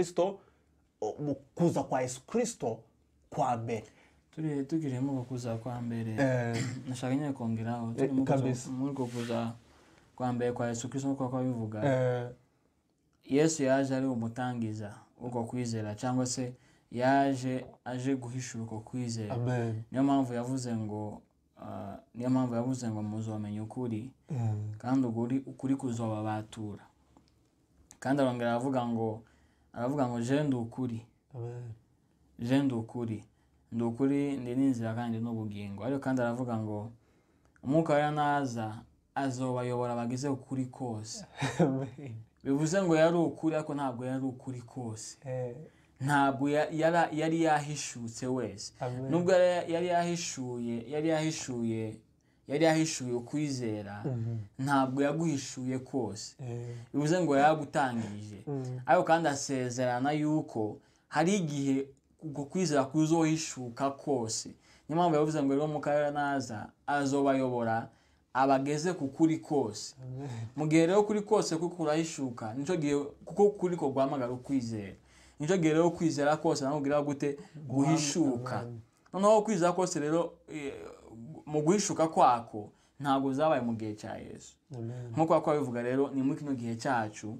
kirisito o, mu kuza kwa yesu kirisito kwa mbere. Tukiri mu kuza kwa mbere. Eh. nashaka nyine kongeraho turi Eh, muri uko kuza kwa mbere kwa yesu kristo nk'uko babivuga Eh, yesu yaje ari umutangiza uko kwizera cyangwa se yaje aje guhishura uko kwizera. Niyo mpamvu yavuze ngo ah, niyo mpamvu yavuze ngo muzomenya ukuri. Kandi ukuri ukuri kuzobabatura. Kandi arongera aravuga ngo aravuga ngo je ndi ukuri je ndi ukuri ndi ukuri ndi n'inzira kandi n'ubugingo ariko kandi aravuga ngo umwuka wera naza azobayobora bagize ukuri kose. Bivuze ngo yari ukuri ariko ntabwo yari ukuri kose. Ntabwo yari yahishutse wese. Nubwo yari yahishuye yari yahishuye yari yahishuye ukwizera ntabwo yaguhishuye kose. Eh, bivuze ngo yaragutangije. Mm. ariko kandi asezerana yuko hari igihe ubwo kwizera kuzohishuka kose. Niyo mpamvu yavuze ngo rero mukara naza azobayobora abageze ku kuri kose. Mu gihe rero kuri kose kuko kurahishuka ni cyo gihe kuko kuri ko guhamagara ukwizera. Nicyo gihe rero kwizera kose nakubwira gute guhishuka. Noneho kwizera kose rero eh, mu guhishuka kwako ntabwo zabaye mu gihe cya yesu. Nk'uko bakaba babivuga rero ni muri kino gihe cyacu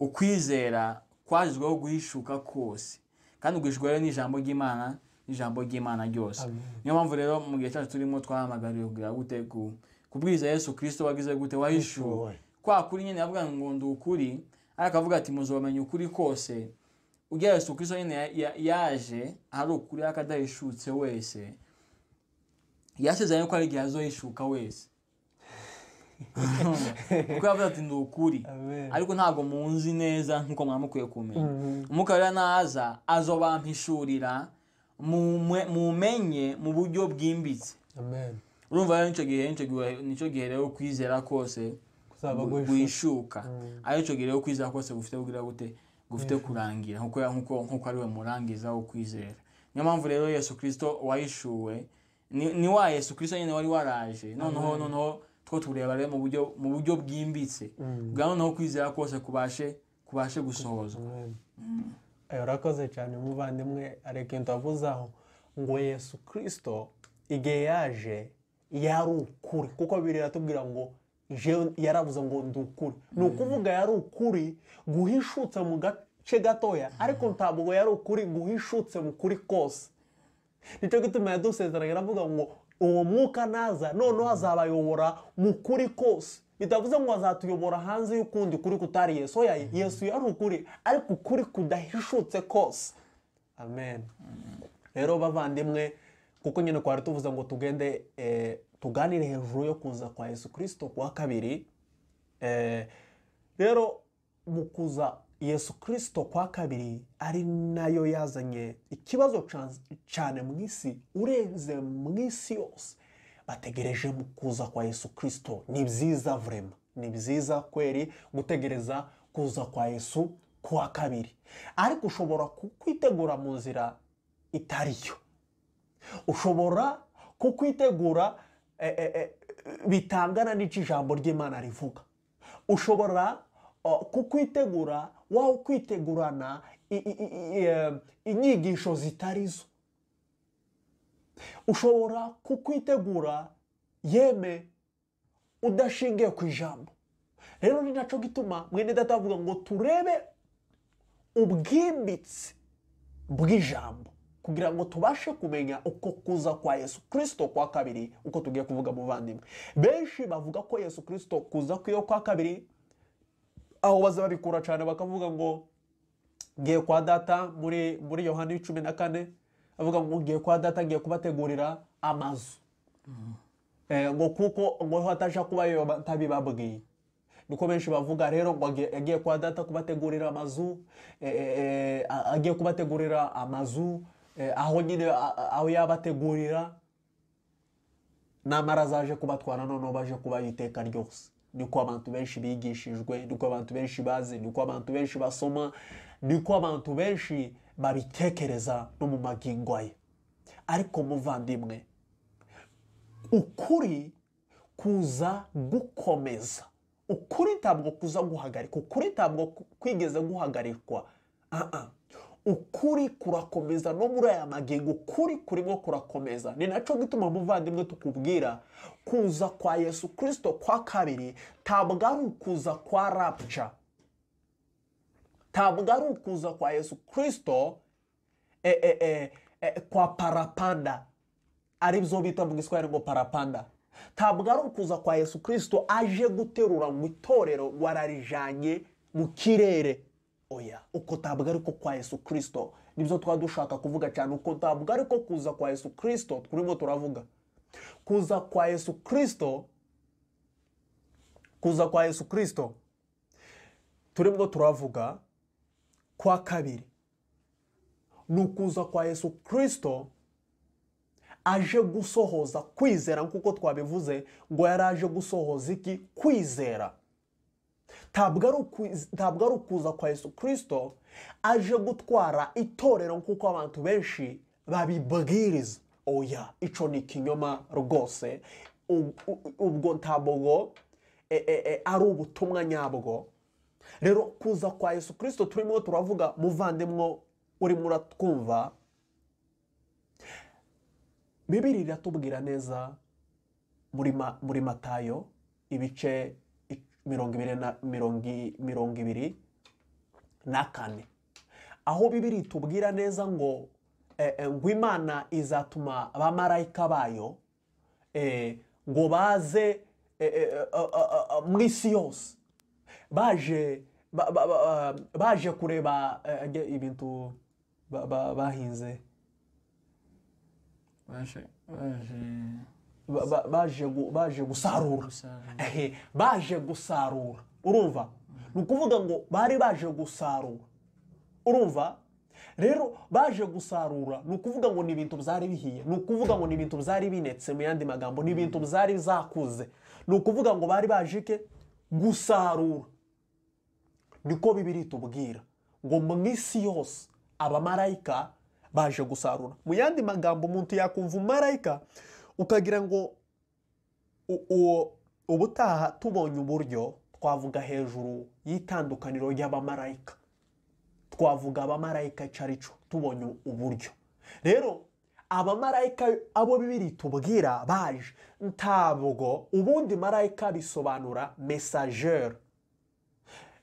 ukwizera kwashyizweho guhishuka kose kandi uguhishurwa rero n'ijambo ry'imana n'ijambo ry'imana ryose. Niyo mpamvu rero mu gihe cyacu turimo twahamagariwe kugira gute ku kubwiriza yesu kirisito wagize gute wahishuwe. Kwa kuri nyine yavuga ngo ndi ukuri. Ariko akavuga ati muzomenya ukuri kose ujya yesu kirisito nyine ya- ya- yaje ari ukuri ariko adahishutse wese yasezeranye ko hari igihe azohishuka wese kuko yavuze ati ndi ukuri ariko ntabwo munzi neza nk'uko mukwiye kumenya umwuka wera naza azobampishurira mumenye mu buryo bwimbitse urumva rero ni cyo gihe rero kwizera kose guhishuka ari cyo gihe rero kwizera kose gufite kugira gute gufite kurangira. Nkuko ari we murangiza wo kwizera. Niyo mpamvu rero yesu kirisito wahishuwe ni, wa yesu kirisito nyine wari waraje noneho noneho two tureba rero mu buryo bwimbitse. Bwa noneho kwizera kose kubashe kubashe gusohozwa. Amen. Eh, urakoze cyane umuvandimwe areka ikintu avuzaho ngo yesu kirisito igihe yaje yari ukuri. Kuko bibiri iratubwira ngo jewe yaravuze ngo ndi ukuri. Ni ukuvuga yari ukuri guhishutse mu gace gatoya. Ariko ntabwo yari ukuri guhishutse mu kuri kose. Ni cyo gituma yadusezeranye aravuga ngo uwo mwuka naza noneho azabayobora mu kuri kose. Bitavuze ngo azatuyobora hanze y'ukundi kuri kutari yesu. Oya yesu yari ukuri ariko ukuri kudahishutse kose. Amen. Rero bavandimwe kuko nyine twari tuvuze ngo tugende eh, tuganire hejuru yo kuza kwa yesu kirisito kuwa kabiri Eh, rero mu kuza yesu kirisito kwa kabiri ari na yo yazanye ikibazo cyane mu isi urenze mu isi yose. Bategereje mu kuza kwa yesu kirisito ni byiza vurema ni byiza kweri gutegereza kuza kwa yesu kwa kabiri. Ariko ushobora kukwitegura mu nzira itari yo. Ushobora kukwitegura eh, eh, eh, bitangana n'icyo ijambo ry'imana rivuga. Ushobora uh, kukwitegura wawe kwitegurana inyigisho zitari zo ushobora kukwitegura yeme udashingiye ku ijambo rero ni na cyo gituma mwene data avuga ngo turebe ubwimbitse bw'ijambo kugira ngo tubashe kumenya uko kuza kwa yesu kirisito kwa kabiri uko tugiye kuvuga muvandimwe benshi bavuga ko yesu kirisito kuza kwiyo kwa kabiri aho baza babikura cyane bakavuga ngo ngiye kwa data muri muri yohani cumi na kane avuga ngo ngiye kwa data ngiye kubategurira amazu. Eh, ngo kuko ngo hatasha kubayo ntabibabwiye niko benshi bavuga rero ngo agiye kwa data kubategurira amazu eh, eh, agiye kubategurira amazu aho nyine aho yabategurira namara azaje kubatwara noneho baje kubaho iteka ryose. Niko abantu benshi bigishijwe niko abantu benshi bazi niko abantu benshi basoma niko abantu benshi babitekereza no mu magingo ye ariko muvandimwe ukuri kuza gukomeza ukuri ntabwo kuza guhagarika ukuri ntabwo kwigeze guhagarikwa Ah, ah. Ukuri kurakomeza no muri aya magingo ukuri kurimo kurakomeza. Ni na cyo gituma muvandimwe tukubwira kuza kwa yesu kirisito kwa kabiri ntabwo ari ukuza kwa rapca ntabwo ari ukuza kwa yesu kirisito e, e, e, e, kwa parapanda. Ari byo bita mu giswahili ngo parapanda. Ntabwo ari ukuza kwa yesu kirisito aje guterura mu itorero ngo ararijanye mu kirere. Oya uko ntabwo ari ko kwa yesu kirisito nibyo twaba dushaka kuvuga cyane uko ntabwo ari ko kuza kwa yesu kirisito turimo turavuga. Kuza kwa yesu kirisito kuza kwa yesu kirisito turimo turavuga kwa kabiri. Ni ukuza kwa yesu kirisito aje gusohoza kwizera nk'uko twabivuze ngo yari gusohoza iki? Kwizera ntabwo ari ukuza kwa yesu kirisito aje gutwara itorero nk'uko abantu benshi babibwiriza. Oya icyo ni ikinyoma rwose. Ubwo ntabwo e, e, e, ari ubutumwa nyabwo. Rero kuza kwa yesu kirisito turimo turavuga muvandimwo urimo uratwumva bibiri iratubwira neza muri ma- muri matayo ibice mirongo ibiri na mirongo ibiri na kane. Aho bibiri itubwira neza ngo eh, eh, ngo imana izatuma abamarayika bayo eh, ngo baze mu isi yose. Baje ba- ba- ba- baje kureba ibintu ba- ba- bahinze. Baje baje. ba- ba- baje gu- baje gusarura baje gusarura urumva? Ni ukuvuga ngo bari baje gusarura urumva? Rero baje gusarura ni ukuvuga ngo ni ibintu byari bihiye. Ni ukuvuga ngo ni ibintu byari binetse mu yandi magambo. Ni ibintu byari zakuze ni ukuvuga ngo bari baje ke? Gusarura. Niko bibiri tubwira ngo mu isi yose abamarayika baje gusarura. Mu yandi magambo umuntu yakumva umarayika ukagira ngo ubutaha tubonye uburyo twavuga hejuru y'itandukaniro ry'abamarayika twavuga abamarayika icyo ari cyo tubonye uburyo. Rero abamarayika abo bibiri tubwira baje ntabwo ubundi marayika bisobanura mesageri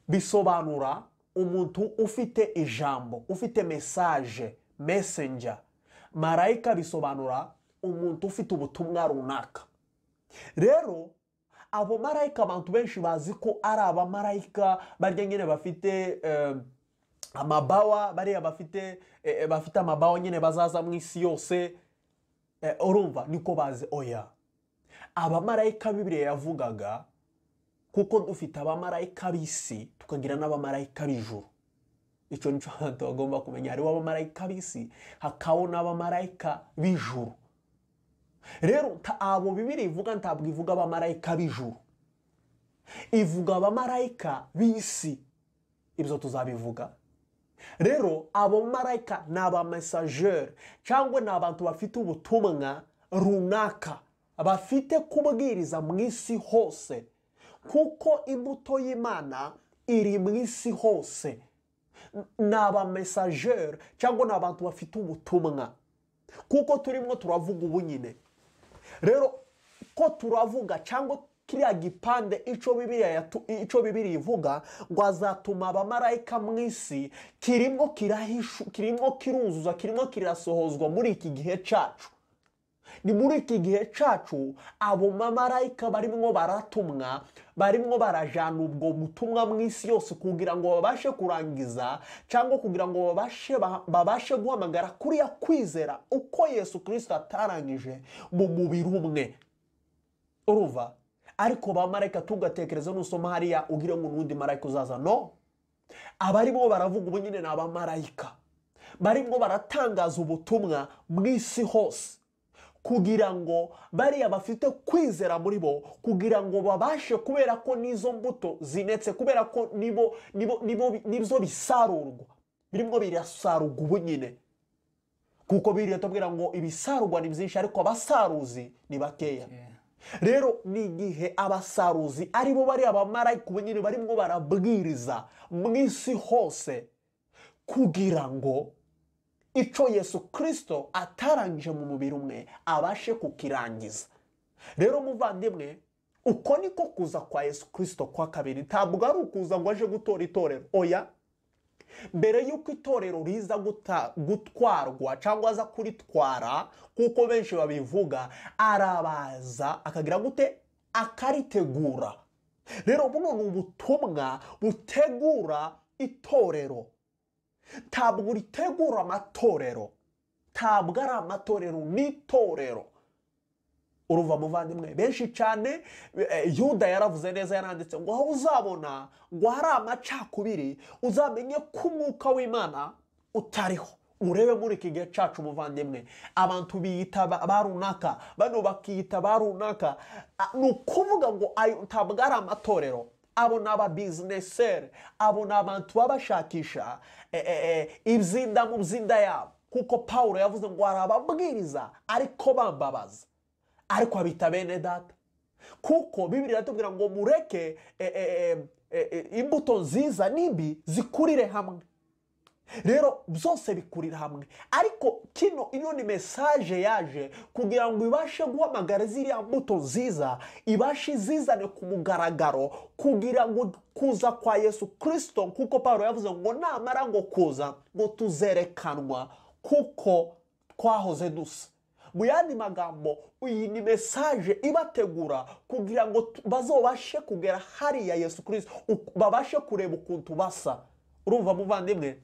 bisobanura umuntu ufite ijambo ufite mesaje mesenja marayika bisobanura umuntu ufite ubutumwa runaka. Rero abo marayika abantu benshi bazi ko ari abamarayika barya nyine bafite amabawa bariya bafite eh, bafite amabawa nyine bazaza mu isi yose eh, urumva niko bazi oya. Abamarayika bibiriya yavugaga kuko dufite abamarayika b'isi tukagira n'abamarayika b'ijuru. Icyo ni cyo abantu bagomba kumenya. Hariho abamarayika b'isi hakabaho n'abamarayika b'ijuru. Rero ta- abo bibiri ivuga ntabwo ivuga abamarayika b'ijuru. Ivuga abamarayika b'isi ibyo tuzabivuga. Rero abo bamarayika ni abamesajeri cyangwa ni abantu bafite ubutumwa runaka bafite kubwiriza mu isi hose kuko imbuto y'imana iri mu isi hose. Ni abamesajeri cyangwa ni abantu bafite ubutumwa. Kuko turimo turavuga ubu nyine. Rero ko turavuga cyangwa kiriya gipande icyo bibiriya ivuga ngo azatuma abamarayika mu isi kirimo kirahishu kirimo kiruzuza kirimo kirasohozwa muri iki gihe cyacu ni muri iki gihe cyacu abo bamarayika barimo baratumwa barimo barajana ubwo butumwa mu isi yose kugira ngo babashe kurangiza cyangwa kugira ngo babashe guhamagara kuriya kwizera uko yesu kirisita atarangije mu mubiri umwe. Uruva? Ariko bamarayika tugatekereza nusoma hariya ugire ngo n'undi marayika uzaza. No. Abarimo baravuga ubu nyine ni abamarayika barimo baratangaza ubutumwa mu isi hose. Kugira ngo bariya bafite kwizera muri bo kugira ngo babashe kubera ko n'izo mbuto zinetse kubera ko nibo nibo nibo ni byo bisarurwa. Birimo birasarurwa ubu nyine. Kuko biriya tubwira ngo ibisarurwa ni byinshi ariko abasaruzi ni bakeya. Rero ni igihe abasaruzi ari bo bari abamarayika ubu nyine barimo barabwiriza mu isi hose kugira ngo icyo yesu kirisito atarangije mu mubiri umwe abashe kukirangiza. Rero muvandimwe uko niko kuza kwa yesu kirisito kwa kabiri ntabwo ari ukuza ngo aje gutora itorero. Oya mbere y'uko itorero riza gutwarwa cyangwa aza kuritwara kuko benshi babivuga arabaza akagira gute? Akaritegura. Rero buno ni ubutumwa butegura itorero ntabwo ritegura amatorero ntabwo ari amatorero ni itorero uruva muvandimwe. Benshi cyane eh, yuda yaravuze neza yaranditse ngo aho uzabona ngo hari amacakubiri uzamenye ko umwuka w'imana utariho. Urebe muri iki gihe cyacu muvandimwe. Abantu biyita ba runaka bano bakiyita ba runaka. Ah, ni ukuvuga ngo ntabwo ari amatorero abo ni ababizineseri abo ni abantu baba bashakisha eh, eh, eh, ibzinda mu bzinda yabo kuko paul yavuze ngo hari ababwiriza ariko bambabaza. Ariko abita bene data. Kuko bibiri iratubwira ngo mureke imbuto nziza n'imbi zikurire hamwe. Rero byose bikurira hamwe. Ariko kino ino ni mesaje yaje kugira ngo ibashe guhamagara ziriya mbuto nziza ibashe izizane ku mugaragaro kugira ngo kuza kwa yesu kirisito kuko paul yavuze ngo namara ngo kuza ngo tuzerekanwa kuko twahoze dusa. Mu yandi magambo iyi ni mesaje ibategura kugira ngo bazobashe kugera hariya yesu kirisito babashe kureba ukuntu basa. Urumva muvandimwe?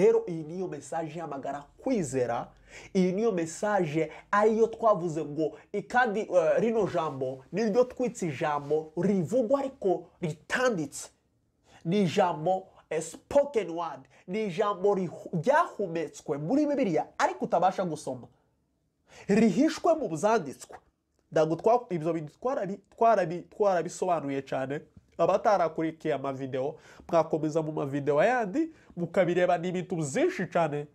Rero iyi niyo mesaje ihamagara kwizera iyi niyo mesaje ariyo twavuze ngo kandi eh, rino jambo niryo twitse ijambo rivugwa ariko ritanditse. Ni ijambo spoken word ni ijambo ryahumetswe muri bibiliya ariko utabasha gusoma. Rihishwe mu byanditswe ntabwo ibyo bintu twarabi- twarabi- twarabisobanuye cyane. Abatarakurikiye amavidewo mwakomeza mu mavidewo yandi mukabireba ni ibintu byinshi cyane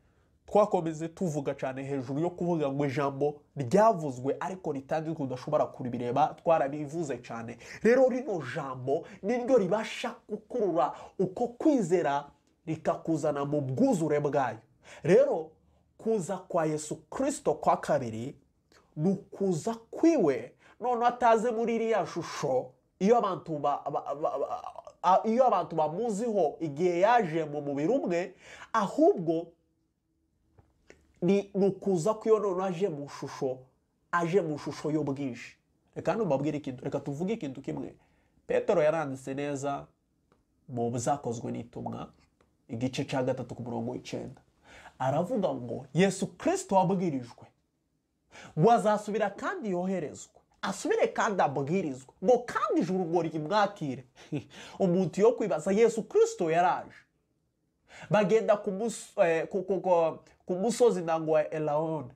twakomeze tuvuga cyane hejuru yo kuvuga ngo ijambo ryavuzwe ariko ritanditswe udashobora kuribireba twarabivuze cyane rero rino jambo niryo ribasha gukurura uko kwizera rikakuzana mu bwuzure bwayo. Rero kuza kwa yesu kirisito kwa kabiri ni ukuza kwiwe. Noneho ataze muri iriya shusho iyo abantu iyo abantu bamuziho igihe yaje mu mubiri umwe ahubwo ni ukuza kwiwe noneho aje mu shusho aje mu shusho y'ubwinshi. Reka hano mbabwire ikintu reka tuvuge ikintu kimwe. Petero yaranditse neza mu byakozwe n'itumwa igice cya gatatu ku murongo w'icyenda aravuga ngo yesu kirisito wabwirijwe ngo azasubira kandi yoherezwa asubire kandi abwirizwe ngo kandi ijuru ngo rimwakire umuntu yo kwibaza yesu kirisito yaraje bagenda ku eh, musozi ndango wa elawoni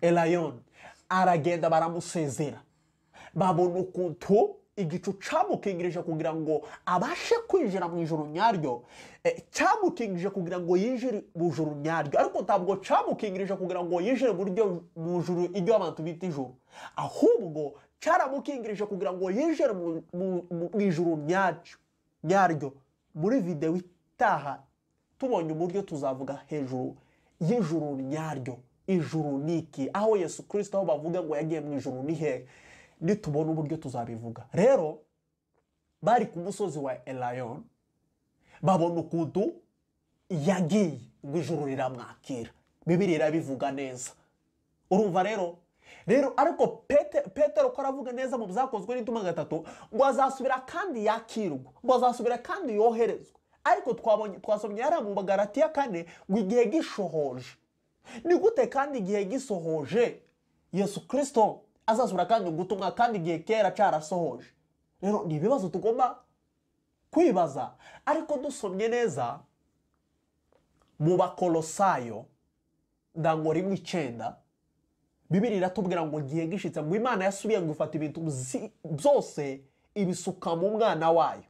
elayoni aragenda baramusezera. Babona ukuntu igicu cyamukingirije kugira ngo abashe kwinjira mu ijoro nyaryo. Cyamukingirije kugira ngo yinjire mu ijoro nyaryo. Ariko ntabwo cyamukingirije kugira ngo yinjire mu ijoro iryo abantu bita ijoro ahubwo cyaramukingirije kugira ngo yinjire mu- ijoro nyaryo muri videwo itaha tubonye uburyo tuzavuga hejuru y'ijuru nyaryo. Ijuru ni iki aho yesu kirisito aho bavuga ngo yagiye mu ijuru ni hehe nitubona uburyo tuzabivuga rero bari ku musozi wa elayon babona ukuntu yagiye ngo ijuru riramwakira bibiri irabivuga neza. Urumva rero rero ariko Pete- petero ko aravuga neza mu byakozwe n'ituma gatatu ngo azasubira kandi yakirwa ngo azasubira kandi yoherezwa ariko twabonye twasomye yari mu magaratiya kane ngo igihe gishohoje ni gute kandi igihe gisohoje yesu kirisito azasubira kandi gutumwa kandi igihe kera cyarasohoje rero ni ibibazo tugomba kwibaza ariko dusomye neza mu bakolosayo ndango rimwe icyenda bibiri iratubwira ngo igihe gishitse ngo imana yasubiye ngo ifata ibintu byose ibisuka mu mwana wayo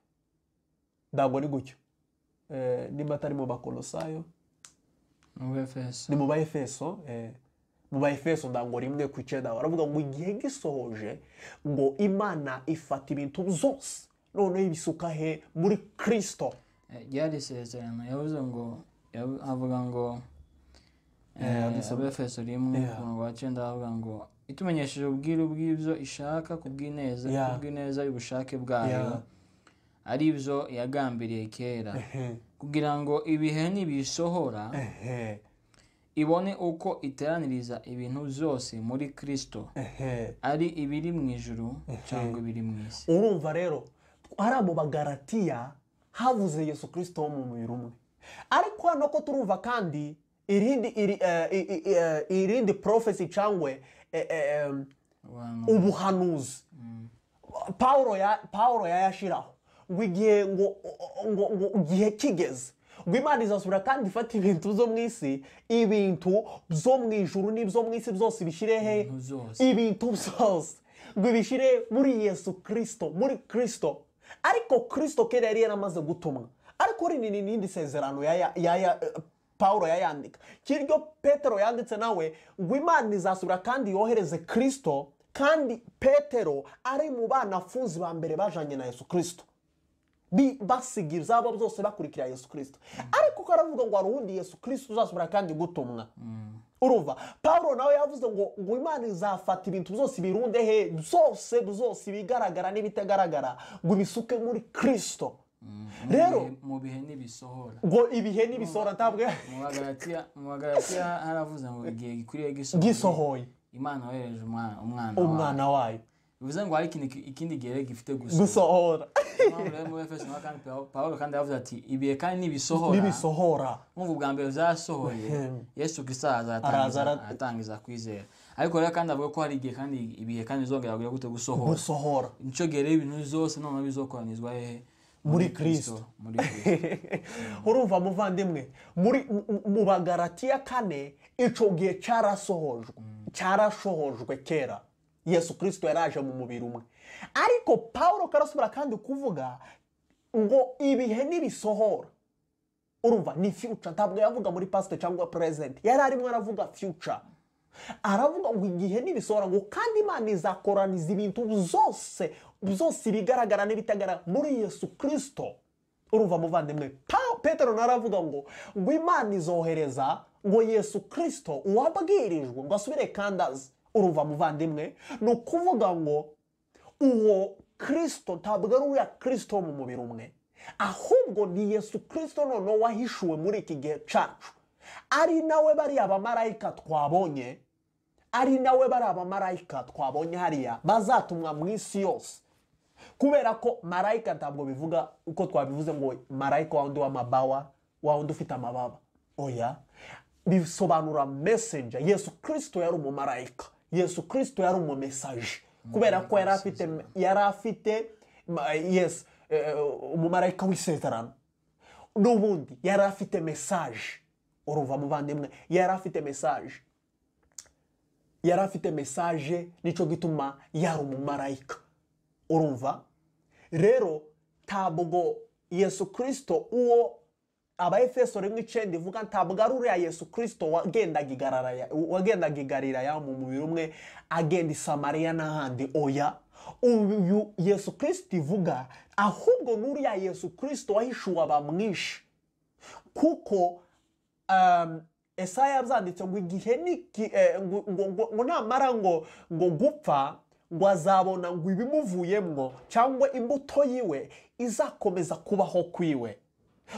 ntabwo ni gutyo Eh, nimba atari mu bakolosayo ni mu baefeso eh, mu baefeso ndango rimwe ku icyenda baravuga ngo igihe gisohoje ngo imana ifata ibintu byose noneho ibisuka he muri kirisito Eh, ryari isezerano. Yavuze ngo avuga ngo Eh, adusaba- abefeso rimwe ku wa cyenda avuga ngo itumenyesheje ubwiru bw'ibyo ishaka kubw'ineza kubw'ineza y'ubushake bwayo ari byo yagambiriye kera. Kugira ngo ibihe nibisohora ibone uko iteraniriza ibintu byose muri ehe. Ari ibiri mu ijuru cyangwa ibiri mu isi. Urumva rero hariya mu bagaratiya havuze yesu kirisito wo mu mubiri umwe. Ariko hano ko turumva kandi irindi iri- eh, eh, irindi porofesi cyangwa eh, ubuhanuzi. pawulo ya pawulo yayashiraho ngo igihe ngo igihe kigeze ngo imana izasubira kandi ifata ibintu byo mu isi. Ibintu byo mu ijuru n'ibyo mu isi byose bishyire he? Ibintu byose. ngo ibishyire muri yesu kirisito muri kirisito ariko kirisito kera yari yaramaze gutumwa. Ariko ni n'indi sezerano yaya yaya eh, pawulo yayandika. Kiryo petero yanditse nawe ngo imana izasubira kandi yohereze kirisito kandi petero ari mu banafunzi ba mbere bajanye na yesu kirisito Basiga ibyabo byose bakurikira yesu kirisito ariko ko aravuga ngo hari uwundi yesu kirisito uzasubira kandi gutumwa urumva? Pawulo nawe yavuze ngo ngo imana izafata ibintu byose birunde he? Byose byose ibigaragara n'ibitagaragara. Ngo ibisuke muri kirisito Mu rero mu bihe nibisohora ngo ibihe n'ibisohora ntabwo? mu bagaratiya haravuze ngo igihe gikwiriye gisohoye. Imana yohereje umwana wayo. Bivuze ngo hari ikindi gihe gifite gusohora muri Efeso naho kandi Pawulo- kandi yavuze ati ibihe kandi nibisohora n'ibisohora nk'ubu bwa mbere byasohoye yesu kirisito Araza aratangiza ara- aratangiza kwizera. Ariko rero kandi avuga ko hari igihe kandi ibihe kandi bizongera gute gusohora. Gusohora. Nicyo gihe rero ibintu byose noneho bizokoranizwa hehe Muri kristo urumva muvandimwe muri mu- mu bagaratiya kane icyo gihe cyarasohojwe cyarashohojwe kera. Yesu kirisito yaraje mu mubiri umwe. Ariko pawulo karasubira kandi kuvuga ngo ibihe nibisohora. Urumva ni future. Ntabwo yavuga muri past cyangwa present. Yari arimo aravuga future. Aravuga ngo igihe nibisohora ngo kandi imana izakoraniza ibintu byose byose ibigaragara n'ibitagaragara muri yesu kirisito urumva muvandimwe petero naravuga ngo ngo imana izohereza ngo yesu kirisito uwabwirijwe ngo asubire kandi aze urumva muvandimwe ni ukuvuga ngo uwo kirisito ntabwo ari uriya kirisito mu mubiri umwe. Ahubwo ni yesu kirisito noneho wahishuwe muri iki gihe cyacu ari nawe bariya bamarayika twabonye ari nawe bari abamarayika twabonye hariya bazatumwa mu isi yose. Kubera ko marayika ntabwo bivuga uko twabivuze ngo marayika wundi w'amabawa wa wundi ufite amababa. Oya bisobanura messenger. Yesu kirisito yari umumarayika. Yesu kirisito yari umumesaje kubera ko yari afite yari afite ma- yes eh, umumarayika w'isezerano. N'ubundi yari afite mesaje urumva muvandimwe yari afite mesaje yari afite mesaje ni cyo gituma yari umumarayika. Urumva rero ntabwo yesu kirisito uwo abaefeso rimwe icyenda ivuga ntabwo uriya yesu kirisito wagendaga i Galilaya- wagendaga i Galilaya mu mubiri umwe agenda i samariya n'ahandi. Oya uyu yesu kirisito ivuga ahubwo ni uriya yesu kirisito wahishuwe abamwishe kuko um, esaya yabyanditse ngo igihe eh, ngo, namara ngo ngo gupfa ngo azabona ngo ibimuvuyemwo cyangwa imbuto yiwe izakomeza kubaho kwiwe.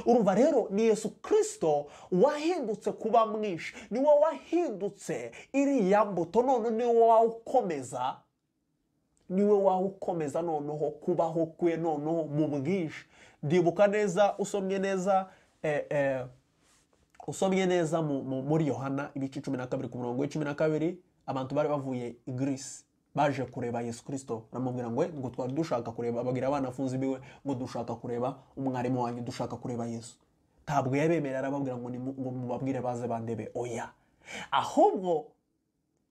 Urumva rero ni yesu kirisito wahindutse kuba mwinshi ni we wahindutse iriya mbuto none ni we wawukomeza. Niwe wawukomeza noneho kubaho kwe noneho mu bwinshi. Ndibuka neza usomye neza eh, eh, usomye neza mu- mu- muri yohana ibice cumi na kabiri ku murongo w'icumi na kabiri abantu bari bavuye i girisi baje kureba yesu kirisito baramubwira ngo "We, ngo twari dushaka kureba babwira abanafunzi biwe ngo dushaka kureba umwarimu wanyu dushaka kureba yesu. Ntabwo yabemerera arababwira ngo mubabwire baze bandebe. Oya! Ahubwo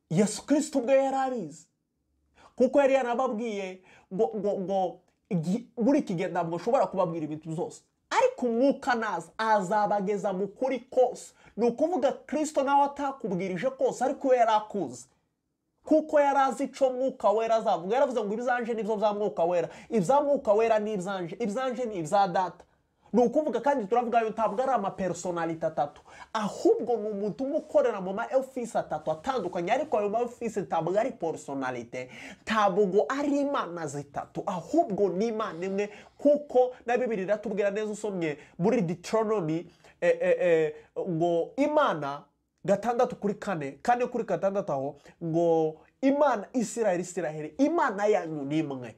yesu kirisito ubwe yari abizi. Kuko yari yanababwiye ngo ngo ngo muri iki gihe ntabwo ushobora kubabwira ibintu byose. Ariko umwuka naza azabageza mu kuri kose. Ni ukuvuga kirisito nawe atakubwirije kose ariko we yari akuzi kuko yari azi icyo mwuka wera azavuga. Yaravuze ngo ibizanje ni byo bya mwuka wera. Ibya mwuka wera ni ibyanje ibyanje ni ibya data. Ni ukuvuga kandi turavuga ngo ntabwo ari amapersonalite atatu. Ahubwo ni umuntu umwe ukorera mu ma ofisi atatu atandukanye. Ariko ayo ma ofisi ntabwo ari personalite. Ntabwo ari imana zitatu. Ahubwo ni imana imwe. Kuko na bibiri iratubwira neza usomye muri deuteronomy eh, eh, eh, ngo imana gatandatu kuri kane. Kane kuri gatandatu aho ngo imana isiraheli isiraheli imana yanyu ni imwe.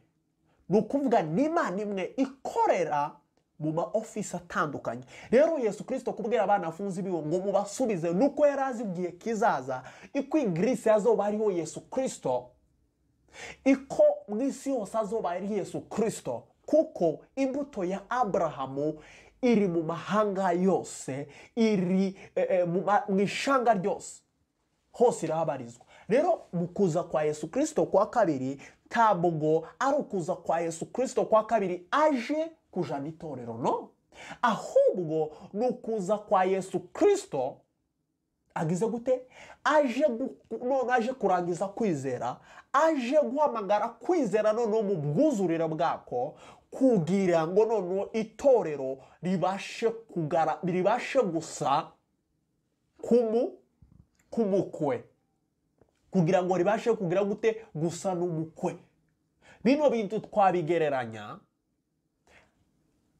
Ni ukuvuga ni imana imwe ikorera mu ma ofisi atandukanye. Rero yesu kirisito kubwira abana afunze ibiwe ngo mubasubize nuko yari azi igihe kizaza iko ingirisi yazoba ariho yesu kirisito iko mu isi yose azoba ari yesu kirisito kuko imbuto ya aburahamu iri mu mahanga yose iri eh, eh, mu ishanga ryose. Hose irahabarizwa. Rero mu kuza kwa yesu kirisito kwa kabiri ntabwo ari ukuza kwa yesu kirisito kwa kabiri aje kujana itorero no. Ahubwo ni ukuza kwa yesu kirisito agize gute? Aje none aje kurangiza kwizera aje guhamagara kwizera noneho mu bwuzurire bwako kugira ngo noneho itorero ribashe kugara ribashe gusa kumu k'umukwe. Kugira ngo ribashe kugira gute gusa n'umukwe. Bino bintu twabigereranya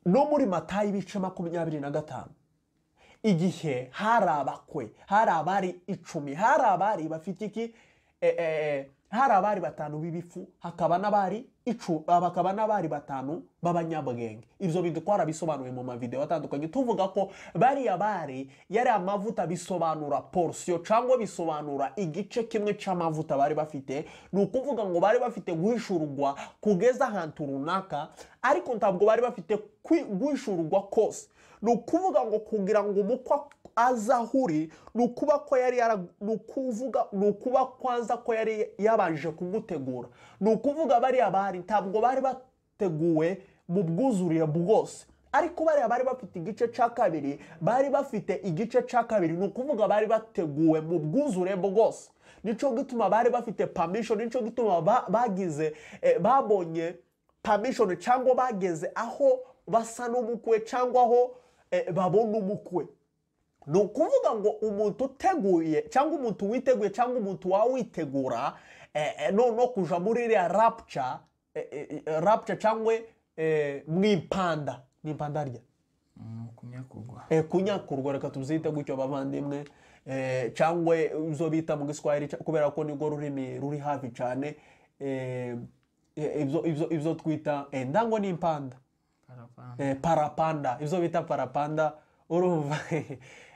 no muri matayi ibice makumyabiri na gatanu. Igihe hari abakwe hari abari icumi hari abari bafite iki? Eh, eh, eh, hari abari batanu b'ibifu hakaba n'abari icu hakaba n'abari batanu b'abanyabwenge. Ibyo bintu twarabisobanuye mu mavideo atandukanye. Tuvuga ko bariya bari yari amavuta bisobanura porsiyo cyangwa bisobanura igice kimwe cy'amavuta bari bafite. Ni ukuvuga ngo bari bafite guhishurwa kugeza ahantu runaka ariko ntabwo bari bafite guhishurwa kose. Ni ukuvuga ngo kugira ngo umukwe aze aho uri ni ukuba ko yari ni ukuvuga ni ukuba kwanza ko yari yabanje kugutegura. Ni ukuvuga bariya bari ntabwo bari bateguwe mu bwuzurire bwose. Ariko bariya bari bafite igice cya kabiri bari bafite igice cya kabiri ni ukuvuga bari bateguwe mu bwuzure bwose. Nicyo gituma bari bafite permission ni cyo gituma ba- bagize eh, babonye permission cyangwa bageze aho basa n'umukwe cyangwa aho eh, babona umukwe. Ni ukuvuga ngo umuntu uteguye cyangwa umuntu witeguye cyangwa umuntu wawitegura eh, eh, noneho kuja muri iriya rapca eh, rapca cyangwa eh, mu impanda. Ni impanda rya Mm, kunyakugwa eh, kunyakurwa reka tubyite gutyo bavandimwe eh, cyangwa izo bita mu giswahili kubera ko nirwo rurimi ruri hafi cyane. Ibyo- twita eh, ndango ni impanda parapanda. Eh, ibyo bita parapanda urumva.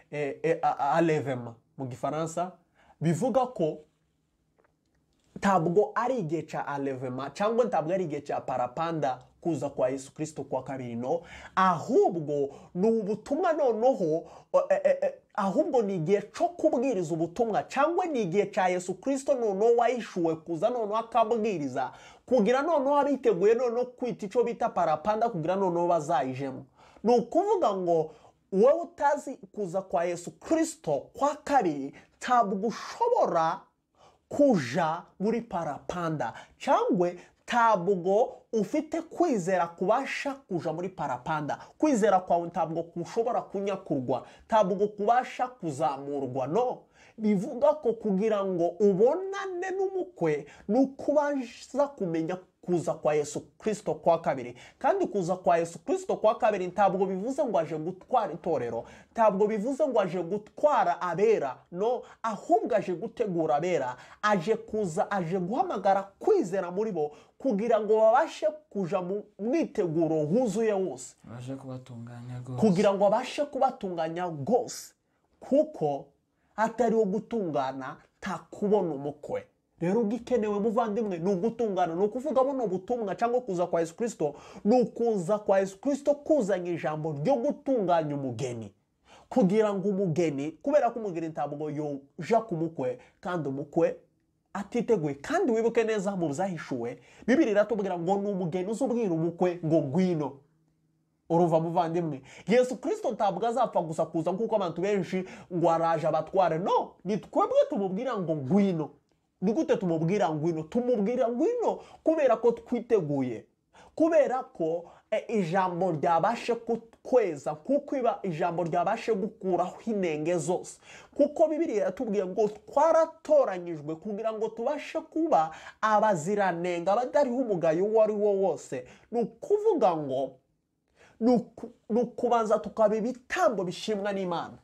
alevema mu gifaransa bivuga ko ntabwo ari igihe cya alevema cyangwa ntabwo ari igihe cya parapanda kuza kwa yesu kirisito kwa kabiri no ahubwo ni ubutumwa noneho eh, eh, eh, ahubwo ni igihe cyo kubwiriza ubutumwa cyangwa ni igihe cya yesu kirisito noneho wahishuwe kuza noneho akabwiriza. Kugira noneho abiteguye noneho kwita icyo bita parapanda kugira noneho bazayijemo ni ukuvuga ngo wowe utazi kuza kwa yesu kirisito kwa kabiri ntabwo ushobora kuja muri parapanda. Cyangwa ntabwo ufite kwizera kubasha kuja muri parapanda. Kwizera kwawe ntabwo kushobora kunyakurwa ntabwo kubasha kuzamurwa no. Bivuga ko kugira ngo ubonane n'umukwe ni ukubaza kumenya kuza kwa yesu kirisito kwa kabiri. Kandi kuza kwa yesu kirisito kwa kabiri ntabwo bivuze ngo aje gutwara itorero ntabwo bivuze ngo aje gutwara abera no ahubwo aje gutegura abera. Aje kuza aje guhamagara kwizera muri bo kugira ngo babashe kuja mu mwiteguro wuzuye wose. Kugira ngo abashe kubatunganya rwose. Kuko atari wo gutungana nta kubona umukwe rero ugikenewe muvandimwe ni ugutungana ni ukuvuga buno butumwa cyangwa kuza kwa yesu kirisito ni ukuza kwa yesu kirisito kuzanye ijambo ryo gutunganya umugeni. Kugira ngo umugeni kubera ko umugeni ntabwo yoja ku mukwe kandi umukwe atiteguye kandi wibuke neza mu byahishuwe bibiri iratubwira ngo ni umugeni uza ubwira umukwe ngo ngwino. Uruva muvandimwe yesu kirisito ntabwo azapfa gusa kuza nk'uko abantu benshi ngo araje abatware. No ni twebwe tumubwira ngo ngwino. Ni gute tumubwira ngwino? Tumubwira ngwino kubera ko twiteguye. Kubera ko eh, ijambo ryabashe kweza kuko iba ijambo ryabashe gukuraho inenge zose. Kuko bibiriya yatubwiye ngo twaratoranyijwe kugira ngo tubashe kuba abaziranenge abadariho umugayo uwo ari wo wose. Ni ukuvuga ngo ni uku- ni ukubanza tukaba ibitambo bishimwa n'imana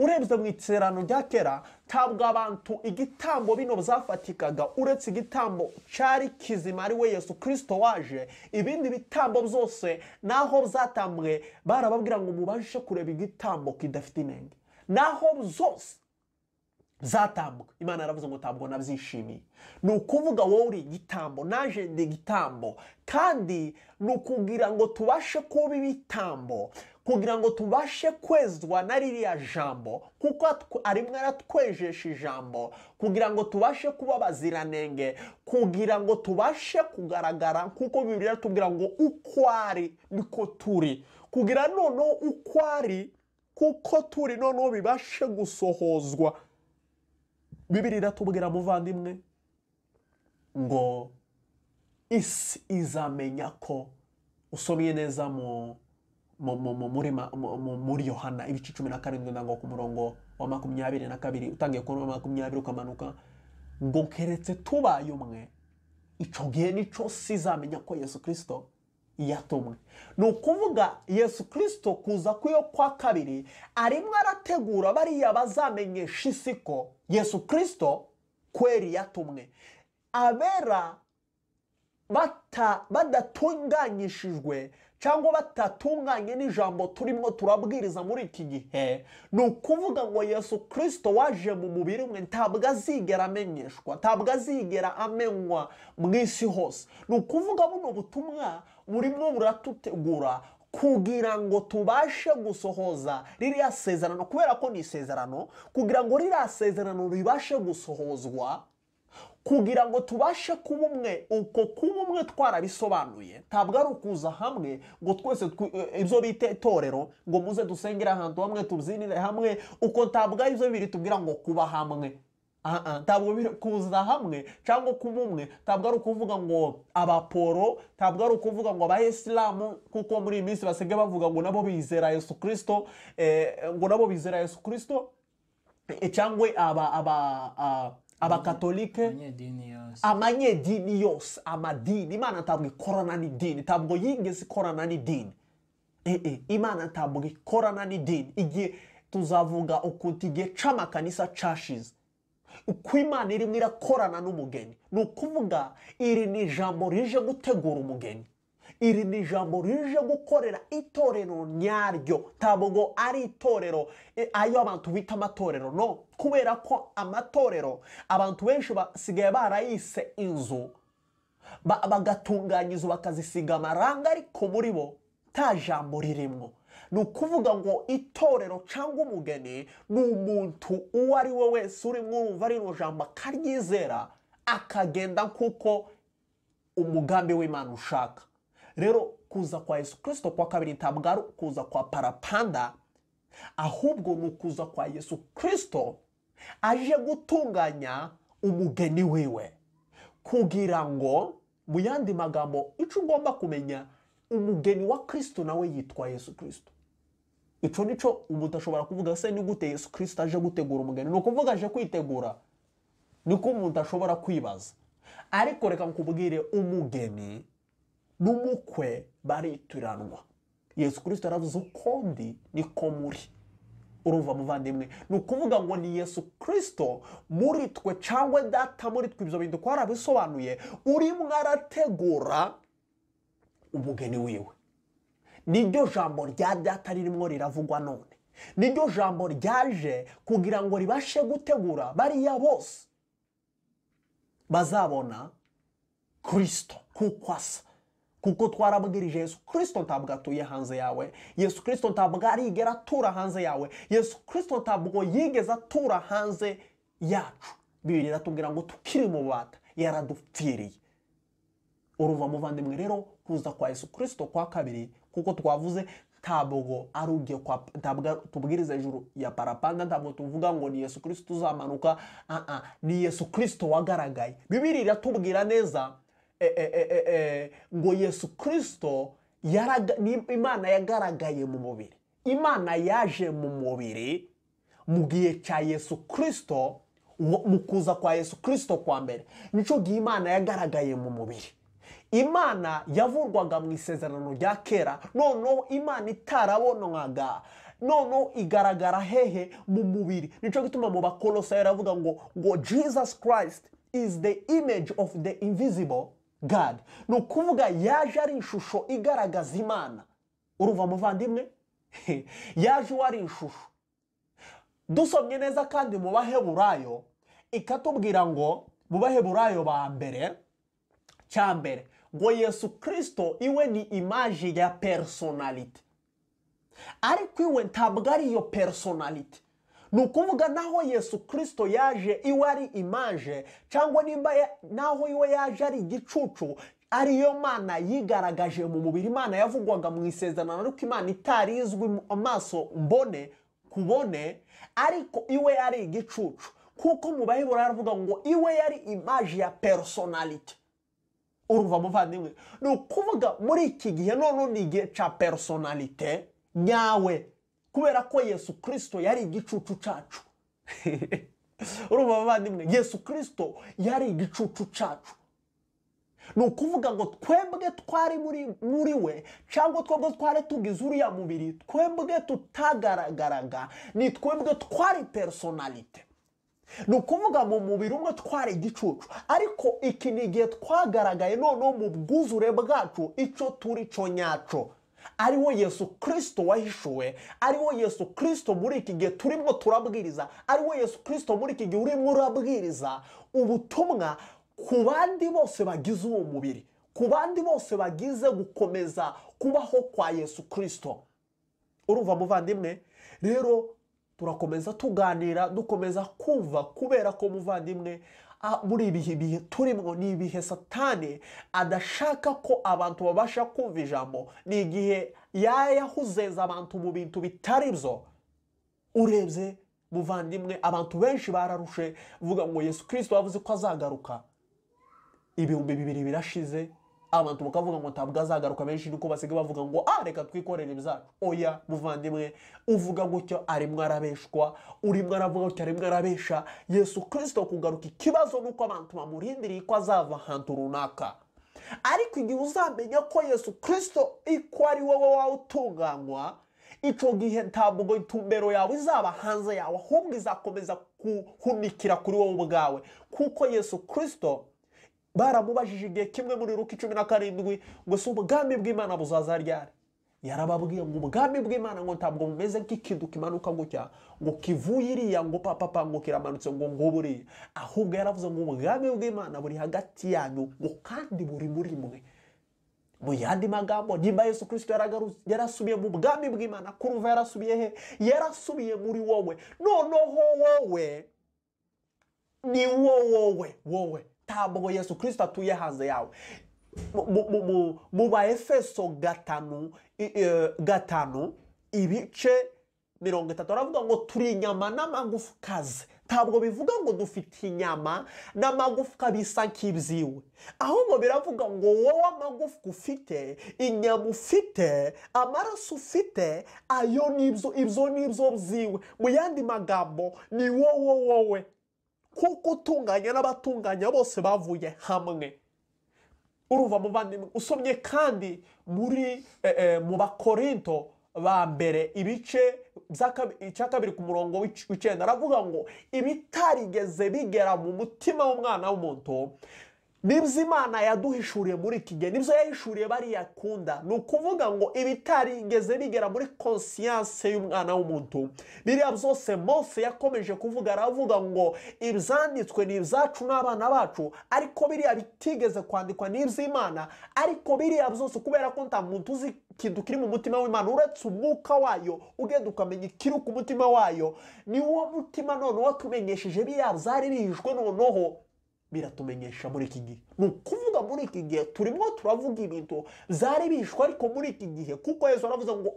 urebye mu iterano rya kera ntabwo abantu igitambo bino byafatikaga uretse igitambo cyari kizima ari we yesu kirisito waje ibindi bitambo byose naho byatambwe barababwira ngo mubashe kureba igitambo kidafite inenge naho zose zatambwa imana yaravuze ngo ntabwo nabyishimiye. Ni ukuvuga wowe uri igitambo naje ndi igitambo. Kandi ni ukugira ngo tubashe kuba ibitambo kugira ngo tubashe kwezwa na ririya jambo kuko arimwe aratwejesha ijambo. Kugira ngo tubashe kuba abaziranenge kugira ngo tubashe kugaragara kuko bibiri iratubwira ngo uko ari niko turi. Kugira noneho uko ari kuko turi noneho bibashe gusohozwa. Bibiri iratubwira muvandimwe ngo isi izamenya ko usomye neza mu mu- mu- mu- muri yohana. Ibice cumi na karindwi ndango ku murongo wa makumyabiri na kabiri utangiye kuri makumyabiri ukamanuka. Ngo keretse tubaye umwe icyo gihe ni cyo si izamenya ko yesu kirisito yatumwe ni ukuvuga yesu kirisito kuza kw'iyo kwa kabiri arimo arategura bariya bazamenyesha isi ko yesu kirisito kweri yatumwe. Abera badatunganyishijwe cyangwa batatunganye n'ijambo turimo turabwiriza muri iki gihe ni ukuvuga ngo yesu kirisito waje mu mubiri umwe ntabwo azigera amenyeshwa ntabwo azigera amenywa mu isi hose. Ni ukuvuga buno butumwa burimo buratutegura kugira ngo tubashe gusohoza ririya sezerano kubera ko ni isezerano kugira ngo ririya sezerano ribashe gusohozwa kugira ngo tubashe kuba umwe uko kuba umwe twarabisobanuye ntabwo ari ukuza hamwe ngo twese twi- eh, ibyo bita itorero ngo muze dusengere ahantu hamwe tubyinire hamwe uko ntabwo ari byo bibiri tubwira ngo kuba hamwe. Ntabwo kuza hamwe cyangwa kuba umwe ntabwo ari ukuvuga ngo abaporo ntabwo ari ukuvuga ngo abayisilamu kuko muri iyi minsi basigaye bavuga ngo nabo bizera yesu kirisito ngo nabo bizera yesu kirisito cyangwa aba aba abakatolike amanyedini yose amadini imana ntabwo ikorana n'idini ntabwo yigeze ikorana n'idini Eh, eh, imana ntabwo ikorana n'idini igihe tuzavuga ukuntu igihe c'amakanisa cashize uko imana irimo irakorana n'umugeni ni ukuvuga iri ni ijambo rije gutegura umugeni. Iri ni ijambo rije gukorera itorero nyaryo. Ntabwo ari itorero eh, ayo abantu bita amatorero. No kubera ko amatorero abantu benshi basigaye barayise inzu ba- bagatunganya inzu bakazisiga amaranga ariko muri bo nta jambo ririmo ni ukuvuga ngo itorero cyangwa umugeni ni umuntu uwo ari we wese urimo urumva rino jambo akaryizera akagenda nk'uko umugambi w'imana ushaka. Rero kuza kwa yesu kirisito kwa kabiri ntabwo ari ukuza kwa parapanda ahubwo ni ukuza kwa yesu kirisito aje gutunganya umugeni wiwe. Kugira ngo mu yandi magambo icyo ugomba kumenya umugeni wa kirisito nawe yitwa yesu kirisito icyo ni cyo umuntu ashobora kuvuga se ni gute yesu kirisito aje gutegura umugeni? Ni ukuvuga aje kwitegura? Niko umuntu ashobora kwibaza. Ariko reka nkubwire umugeni n'umukwe barituranwa. Yesu kirisito yaravuze uko ndi niko muri. Urumva muvandimwe? Ni ukuvuga ngo ni yesu kirisito muri twe cyangwa data muri twe ibyo bintu twarabisobanuye. Urimo arategura umugeni wiwe. Niryo jambo rya data ririmo riravugwa none. Niryo jambo ryaje kugira ngo ribashe gutegura bariya bose. Bazabona kirisito kuko asa. Kuko twarabwirije yesu kirisito ntabwo atuye hanze yawe. Yesu kirisito ntabwo arigera atura hanze yawe. Yesu kirisito ntabwo yigeze atura hanze yacu. Bibiri iratubwira ngo tukiri mu bata. Yaradupfiriye. Uruva muvandimwe rero kuza kwa yesu kirisito kwa kabiri kuko twavuze ntabwo ari ugiye kwa ntabwo tubwiriza hejuru ya parapanda ntabwo tuvuga ngo ni yesu kirisito uzamanuka ni yesu kirisito wagaragaye. Bibiri iratubwira neza eh, eh, eh, ngo yesu kirisito imana yagaragaye mu mubiri. Imana yaje mu mubiri mu gihe cya yesu kirisito mu kuza kwa yesu kirisito kwa mbere. Nicyo gihe imana yagaragaye mu mubiri. Imana yavurwaga mu isezerano rya kera. Noneho imana itarabonwaga noneho igaragara hehe mu mubiri. Nicyo gituma mu bakolosa yaravuga ngo ngo jesus christ is the image of the invisible god. Ni ukuvuga yaje ari ishusho igaragaza imana. Uruva muvandimwe? Yaje uwo ari ishusho. Dusomye neza kandi mu baheburayo ikatubwira ngo mu baheburayo ba mbere cya mbere ngo yesu kirisito iwe ni imaji ya personalite ariko iwe ntabwo ari iyo personalite ni ukuvuga naho yesu kirisito yaje iwe ari imaje cyangwa nimba naho iwe yaje ari igicucu ariyo mana yigaragaje mu mubiri. Imana yavugwaga mu isezerano ariko imana itari izwi amaso mbone kubone ariko iwe yari igicucu. Kuko mu baheburayo aravuga ngo iwe yari imaji ya personalite urumva muvandimwe ni ukuvuga muri iki gihe noneho ni igihe cya personalite nyawe kubera ko yesu kirisito yari igicucu cyacu urumva muvandimwe yesu kirisito yari igicucu cyacu ni ukuvuga ngo twebwe twari muri muri we cyangwa twebwe twari tugize uriya mubiri twebwe tutagaragaraga ni twebwe twari personalite. Ni ukuvuga mu mubiri umwe twari igicucu. Ariko iki ni igihe twagaragaye noneho mu bwuzure bwacu icyo turi cyo nyacyo. Ariwo yesu kirisito wahishuwe ari wo yesu kirisito muri iki gihe turimo turabwiriza ari wo yesu kirisito muri iki gihe urimo urabwiriza ubutumwa ku bandi bose bagize uwo mubiri ku bandi bose bagize gukomeza kubaho kwa yesu kirisito urumva muvandimwe? Rero turakomeza tuganira dukomeza kumva kubera ko muvandimwe muri ibi bihe turimo ni ibihe satani adashaka ko abantu babasha kumva ijambo? Ni igihe yayahuzeza abantu mu bintu bitari byo. Urebye muvandimwe abantu benshi bararushe vuga ngo yesu kirisito yavuze ko azagaruka. Ibihumbi bibiri birashize abantu bakavuga ngo ntabwo azagaruka benshi nuko basigaye bavuga ngo ah reka twikorere ibyacu oya muvandimwe uvuga gutyo arimo arabeshwa. Urimo aravuga gutyo arimo arabesha. Yesu kirisito kugaruka ikibazo ni uko abantu bamurindiriye ko azava ahantu runaka. Ariko igihe uzamenya ko yesu kirisito iko ari wowe wawe utunganywa icyo gihe ntabwo intumbero yawe izaba hanze yawe ahubwo izakomeza kuhunikira kuri wowe ubwawe. Kuko yesu kirisito baramubajije igihe kimwe muri ruka icumi na karindwi ngo si ubwami bw'imana buzaza ryari yarababwiye ngo ubwami bw'imana ngo ntabwo bumeze nk'ikintu kimanuka gutya ngo kivuye iriya ngo papapa ngo kiramanutse ngo buriya ahubwo yaravuze ngo ubwami bw'imana buri hagati yanyu ngo kandi buri muri mwe mu yandi magambo nimba yesu kirisito yarasubiye mu bwami bw'imana kuruva yarasubiye he yarasubiye muri wowe noneho wowe ni wo wowe wowe ntabwo yesu kirisito atuye hanze yawe. Mu ba efeso gatanu gatanu ibice mirongo itatu. Baravuga ngo turi inyama n'amagufwaze ntabwo bivuga ngo dufite inyama n'amagufwa bisa nk'ibyiwe. Ahubwo biravuga ngo wowe amagufwa ufite inyama ufite amaraso ufite ayo ni byo ibyo ni byo byiwe. Mu yandi magambo ni wowe wowe. Kuko utunganya n'abatunganya bose bavuye hamwe uruva muvandimwe usomye kandi muri mu bakorinto ba mbere ibice icya kabiri ku murongo w'icyenda aravuga ngo ibitarigeze bigera mu mutima w'umwana w'umuntu ni byo imana yaduhishuriye muri iki gihe ni byo yahishuriye bariya akunda. Ni ukuvuga ngo ibitarigeze bigera muri konsiyanse y'umwana w'umuntu. Biriya byose mose yakomeje kuvuga aravuga ngo ibyanditswe ni ibyacu n'abana bacu ariko biriya bitigeze kwandikwa n'iby'imana ariko biriya byose kubera ko nta muntu uzi ikintu kiri mu mutima w'imana uretse umwuka wayo ugenda ukamenya ikiri ku mutima wayo ni wo mutima noneho watumenyesheje biriya byari bihishwe noneho. Biratumenyesha muri iki gihe. Ni ukuvuga muri iki gihe turimo turavuga ibintu byari bishwe ariko muri iki gihe kuko yesu aravuze ngo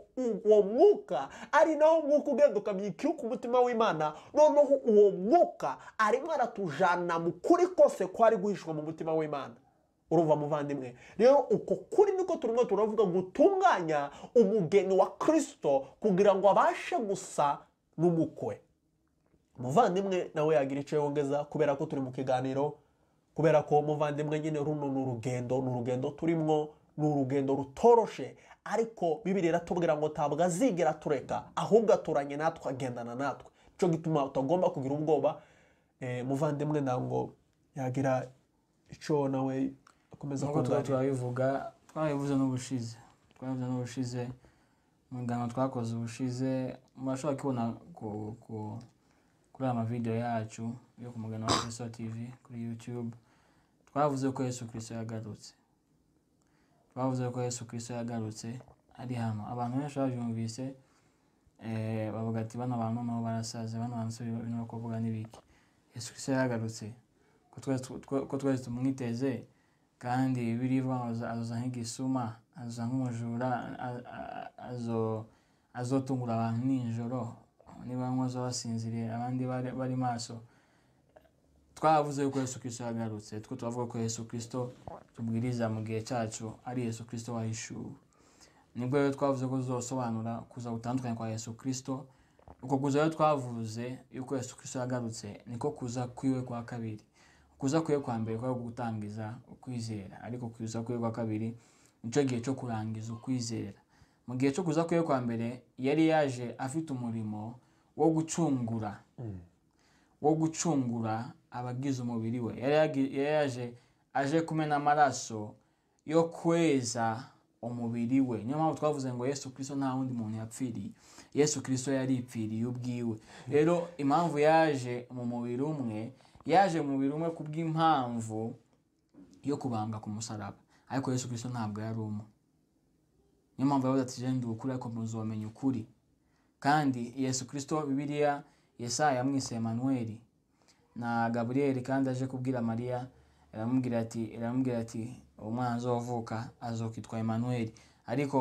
uwo mwuka ari nawo mwuka ugenda ukamyika ku mutima w'imana. Noneho uwo mwuka arimo aratujana mu kuri kose kwari guhishwa mu mutima w'imana. Urumva muvandimwe rero uko kuri niko turimo turavuga gutunganya umugeni wa kirisito kugira ngo abashe gusa n'umukwe umuvandimwe nawe yagira icyo yongeza kubera ko turi mu kiganiro kubera ko umuvandimwe nyine runo ni urugendo ni urugendo turimo ni urugendo rutoroshe. Ariko bibiri iratubwira ngo ntabwo azigera tureka ahubwo aturanye natwe agendana natwe. Nicyo gituma utagomba kugira ubwoba Eh, muvandimwe ntabwo yagira icyo nawe akomeza kunganira turabivuga twabivuze n'ubushize. Twabivuze n'ubushize. Mu biganiro twakoze ubushize murashobora kubona ku, ku, kuri aya mavidewo yacu yo ku mugano wa kristo tv kuri youtube. Twavuze ko yesu kristo yagarutse. Twavuze ko yesu kristo yagarutse ari hano. Abantu benshi babyumvise eh, bavuga ati bano bantu nabo barasaze bano bantu si birimo kuvuga n'ibiki yesu kristo yagarutse. Ko twese tumwiteze kandi aza- azoza nk'igisuma azoza nk'umujura azotungura abantu nijoro bamwe bazoba basinziriye abandi bari maso. Twavuze ko yesu kirisito yagarutse. Two turavuga ko yesu kirisito tubwiriza mu gihe cyacu ari yesu kirisito wahishuwe ni bwo rero twavuze ko tuzosobanura kuza gutandukanye kwa yesu kirisito uko kuza rero twavuze yuko yesu kirisito yagarutse niko kuza kwiwe kwa kabiri. Kuza kwiwe kwa mbere kwari gutangiza ukwizera ariko kuza kwiwe kwa kabiri ni cyo gihe cyo kurangiza ukwizera. Mu gihe cyo kuza kwiwe kwa mbere yari yaje afite umurimo wo gucungura wo gucungura abagize umubiri we. Yari yaje aje kumena amaraso yo kweza umubiri we. Niyo mpamvu twavuze ngo yesu kirisito nta wundi muntu yapfiriye. Yesu kirisito yaripfiriye ubwiwe. Rero impamvu yaje mu mubiri umwe yaje mu mubiri umwe kubw'impamvu yo kubambwa ku musaraba. Ariko yesu kirisito ntabwo yari umwe. Niyo mpamvu yavuze ati jenda ukuri ariko muzomenya ukuri. Kandi yesu kirisito bibiliya yesaya yamwise emanuweli na gaburiyeli kandi aje kubwira mariya aramubwira ati aramubwira ati umwana azovuka azokitwa emanuweli ariko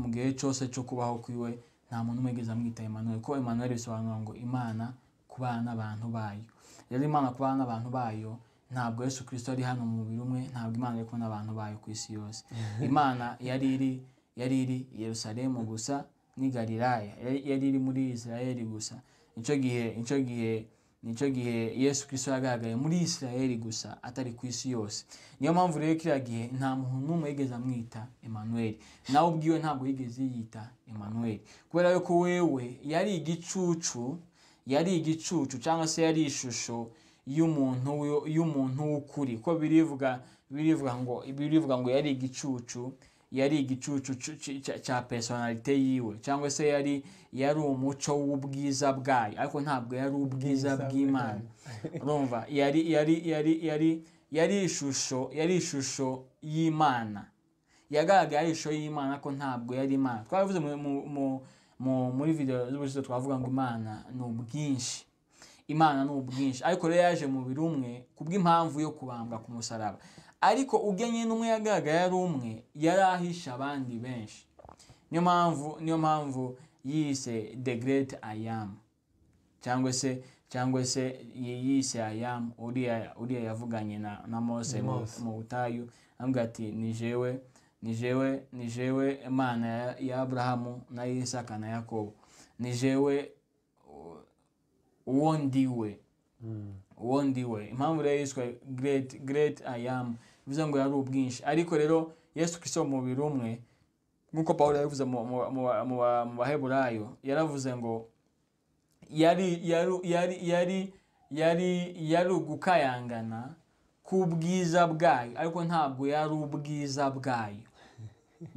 mu gihe cyose cyo kubaho kwiwe nta muntu umwe amwita emanuweli ko emanuweli bisobanura ngo imana kubana n'abantu bayo. Rero imana kubana n'abantu bayo ntabwo yesu kirisito ari hano mu mubiri umwe ntabwo imana iri kumwe n'abantu bayo ku isi yose. Imana yari iri yari iri i yerusalemu gusa n'i galilaya yari iri muri israeli gusa. Nicyo gihe ni cyo gihe ni cyo gihe yesu kirisito yagaragaye muri israeli gusa atari ku isi yose. Niyo mpamvu rero kiriya gihe nta muntu n'umwe yigeze amwita emanuweli nawe ubwiwe ntabwo yigeze yiyita emanuweli kubera yuko wewe yari igicucu yari igicucu cyangwa se yari ishusho y'umuntu y'umuntu w'ukuri. Ko birivuga birivuga ngo birivuga ngo yari igicucu yari igicucu cya- personalite yiwe cyangwa se yari yari umuco w'ubwiza bwayo ariko ntabwo yari ubwiza bw'imana. urumva yari yari yari yari yari ishusho yari ishusho y'imana. Yagaragaye ari ishusho y'imana ko ntabwo yari imana. Twabivuze mu- mu- mu- mu- muri video z'ubushize twavuga ngo imana ni ubwinshi. Imana ni ubwinshi. Ariko rero yaje mu mubiri umwe kubw'impamvu yo kubambwa ku musaraba. Ariko ugenye n'umwe yagaragaye ari umwe yari ahishe abandi benshi. Niyo mpamvu niyo mpamvu yise the great i am. Cyangwa se cyangwa se yise i am uriya uriya yavuganye na, na mose mu, butayu amubwira ati ni jewe ni jewe ni jewe imana ya, aburahamu na isaka na yakobo. Ni jewe uwo ndiwe. Uwo ndiwe. Impamvu rero yiswe great great i am bivuze ngo yari ubwinshi. Ariko rero yesu kirisito mu mubiri umwe nk'uko pawulo yabivuze mu- mu- mu- mu ba- mu baheburayo yaravuze ngo yari yari yari yari yari yari ugukayangana k'ubwiza bwayo. Ariko ntabwo yari ubwiza bwayo.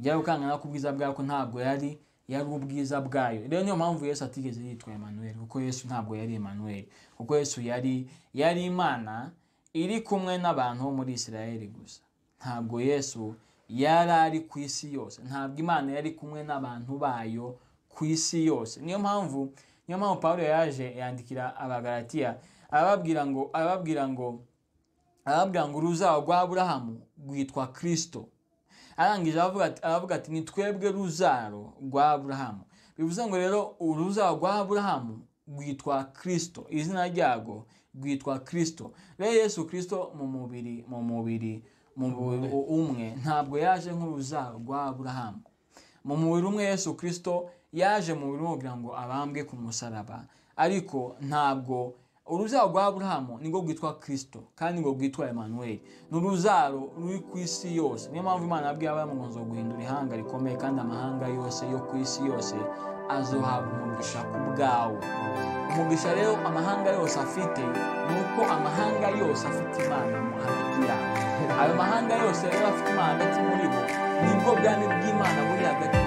Yari gukangana k'ubwiza bwayo ariko ntabwo yari yari ubwiza bwayo. Rero niyo mpamvu yesu atigeze yitwa emanuweli kuko yesu ntabwo yari emanuweli kuko yesu yari yari imana iri kumwe n'abantu bo muri isirayeli gusa. Ntabwo yesu yari ari ku isi yose. Ntabwo imana yari kumwe n'abantu bayo ku isi yose. Niyo mpamvu niyo mpamvu pawulo yaje yandikira abagalatiya arababwira ngo arababwira ngo arababwira ngo uruzaho rwa aburahamu rwitwa kirisito arangije aravuga ati ni twebwe ruzaro rwa aburahamu. Bivuze ngo rero uruzaho rwa aburahamu rwitwa kirisito izina ryarwo rwitwa kirisito rero yesu kirisito mu mubiri mu mubiri mu mubiri. umwe. Ntabwo yaje nk'uruzaho rwa aburahamu. Mu mubiri umwe yesu kirisito yaje mu mubiri umwe kugira ngo abambwe ku musaraba. Ariko ntabwo uruzaho rwa aburahamu nirwo rwitwa kirisito kandi ngo rwitwa emanuweli ni uruzaro ruri ku isi yose. Niyo mpamvu imana yabwiye aburahamu ngo nzo guhindura ihanga rikomeye kandi amahanga yose yo ku isi yose azohabwa umugisha ku bwawe. umugisha rero amahanga yose afite ni uko amahanga yose afite imana mu hagati yabo ayo mahanga yose rero afite imana hagati muri bo ni bwo bwami bw'imana buri hagati